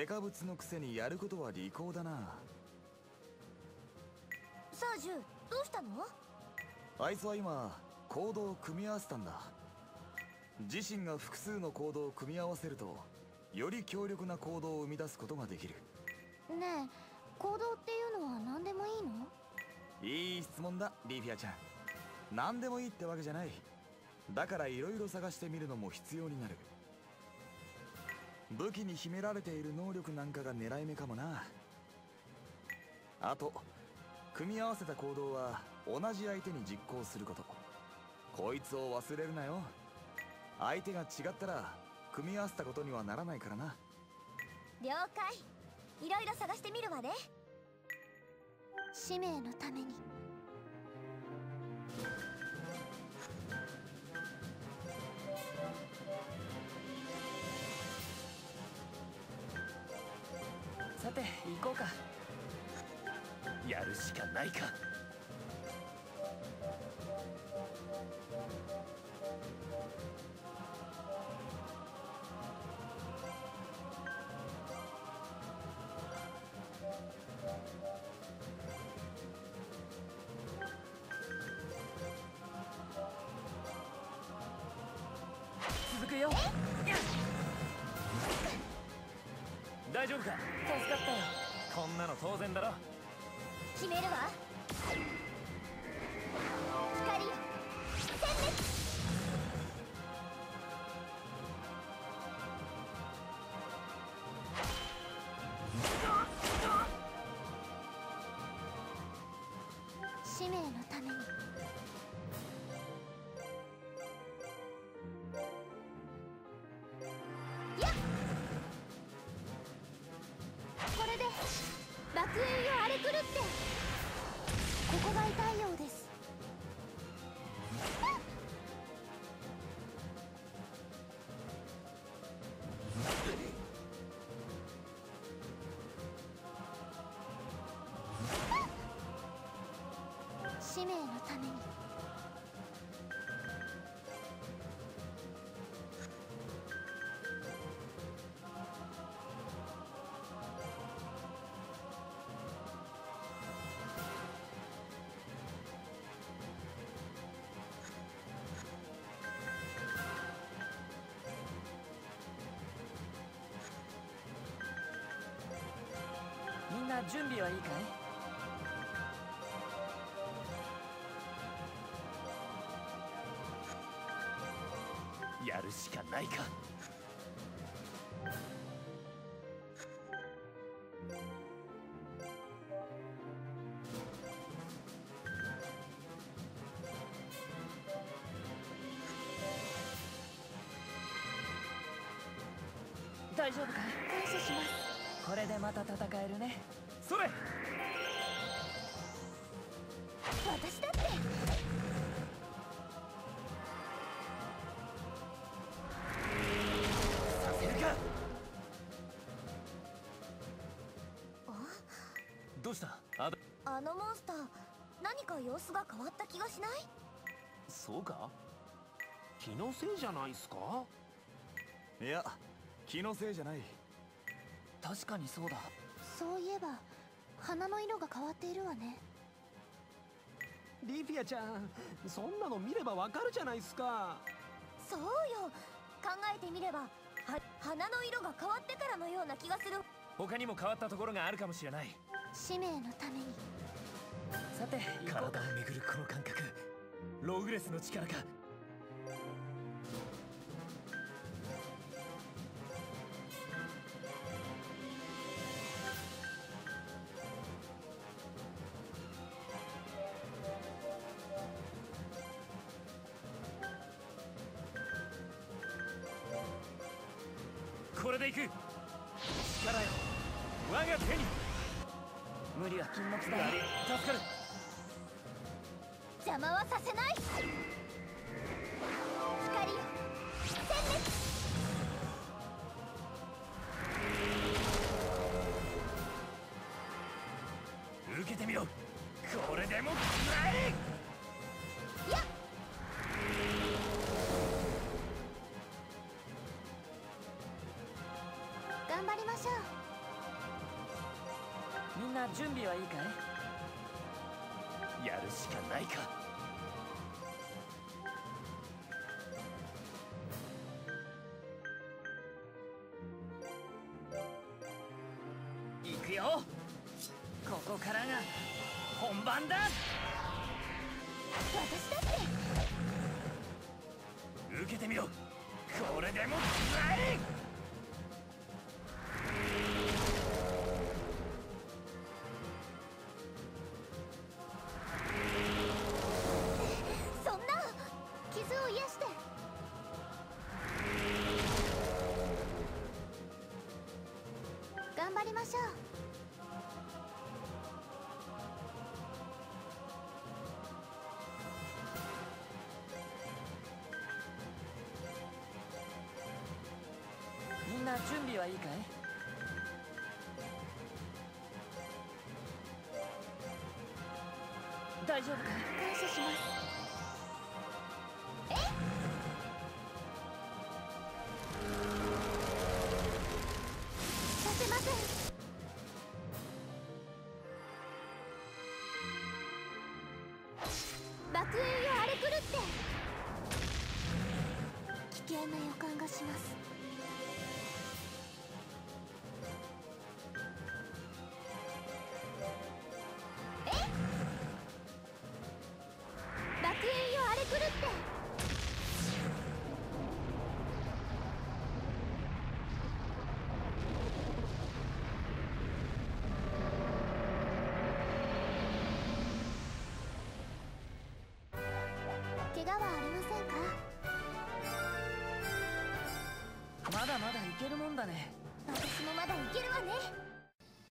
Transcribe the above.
デカブツのくせにやることは利口だな。さあジュどうしたの？あいつは今行動を組み合わせたんだ。自身が複数の行動を組み合わせるとより強力な行動を生み出すことができる。ねえ行動っていうのは何でもいいの？いい質問だリフィアちゃん。何でもいいってわけじゃない。だから色々探してみるのも必要になる武器に秘められている能力なんかが狙い目かもな。あと組み合わせた行動は同じ相手に実行すること。こいつを忘れるなよ。相手が違ったら組み合わせたことにはならないからな。了解。いろいろ探してみるわね。使命のためにさて行こうか。やるしかないか。続くよ大丈夫か？助かったよ。こんなの当然だろ。決めるわ。光。よ殲滅。使命のためにやっ学園よ荒れ狂って。ここが痛いようです。使命のために。準備はいいかいやるしかないか。大丈夫か？い感謝します。これでまた戦えるねそれ。私だって。させるかどうした？ああのモンスター何か様子が変わった気がしない？そうか？気のせいじゃないっすか？いや気のせいじゃない。確かにそうだ。そういえば花の色が変わっているわね。リフィアちゃんそんなの見ればわかるじゃないっすか。そうよ。考えてみればは花の色が変わってからのような気がする。他にも変わったところがあるかもしれない。使命のために。さて体を巡るこの感覚。ローグレスの力かこれでいく。力よ。我が手に。無理は禁物だ。助かる。邪魔はさせない。光。よ殲滅受けてみろ。これでも準備はいいかい？やるしかないか。行くよ。ここからが本番だ。私だって。受けてみろ。これでも食らえましょう。みんな準備はいいかい？大丈夫か感謝します。え？さ爆炎よ荒れ狂って。危険な予感がします。え爆炎よ荒れ狂って。怪我はありませんか？まだまだいけるもんだね。私もまだいけるわね